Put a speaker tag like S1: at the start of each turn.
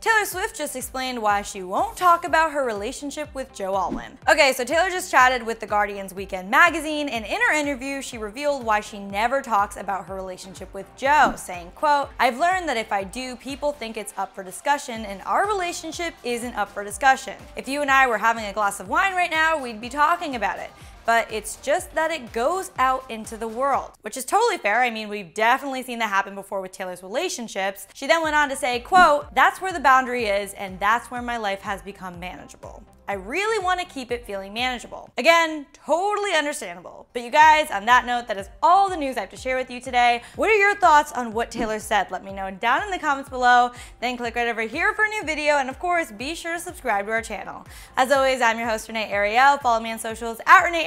S1: Taylor Swift just explained why she won't talk about her relationship with Joe Alwyn. Okay, so Taylor just chatted with the Guardian's Weekend magazine, and in her interview, she revealed why she never talks about her relationship with Joe, saying, quote, I've learned that if I do, people think it's up for discussion, and our relationship isn't up for discussion. If you and I were having a glass of wine right now, we'd be talking about it but it's just that it goes out into the world, which is totally fair. I mean, we've definitely seen that happen before with Taylor's relationships. She then went on to say, quote, that's where the boundary is and that's where my life has become manageable. I really want to keep it feeling manageable. Again, totally understandable. But you guys, on that note, that is all the news I have to share with you today. What are your thoughts on what Taylor said? Let me know down in the comments below. Then click right over here for a new video. And of course, be sure to subscribe to our channel. As always, I'm your host, Renee Ariel. Follow me on socials at Renee